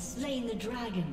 slain the dragon.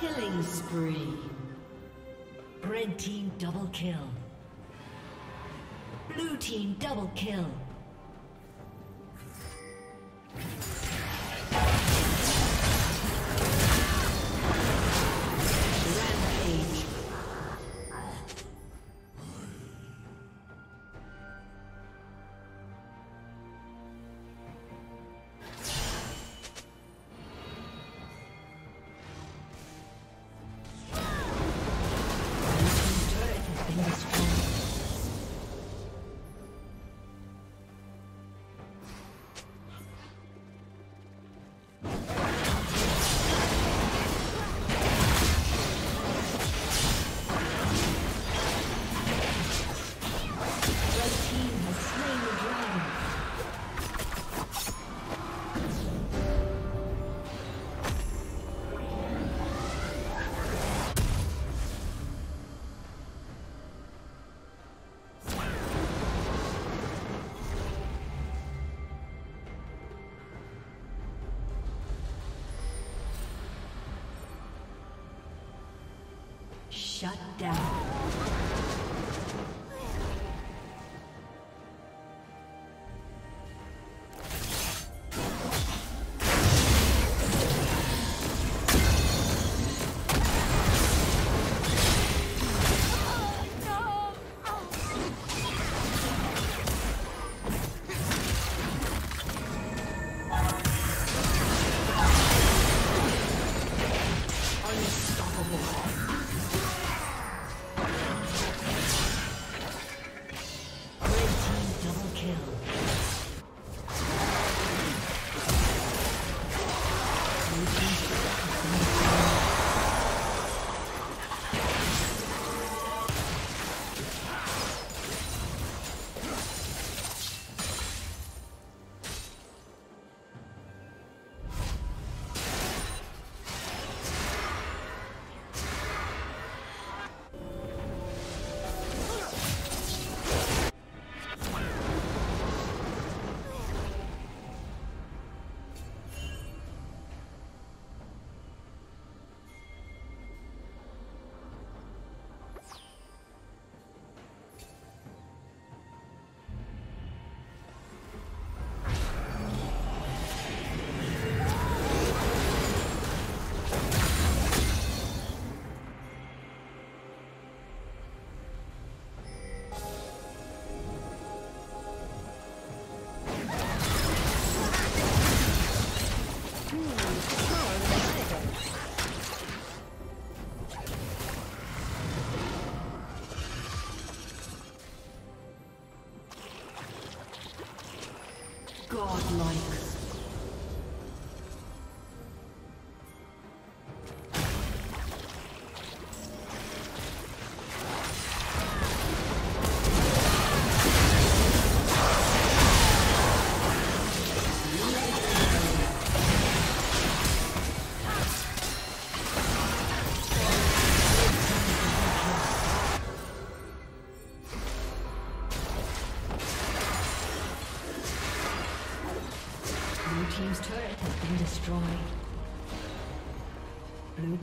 Killing spree. Red team double kill. Blue team double kill. Shut down.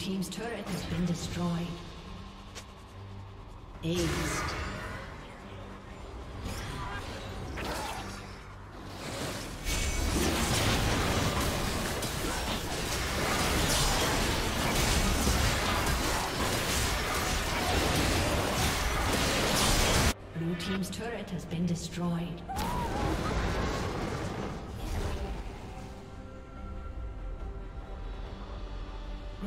Team's turret has been destroyed. Aced. Blue team's turret has been destroyed.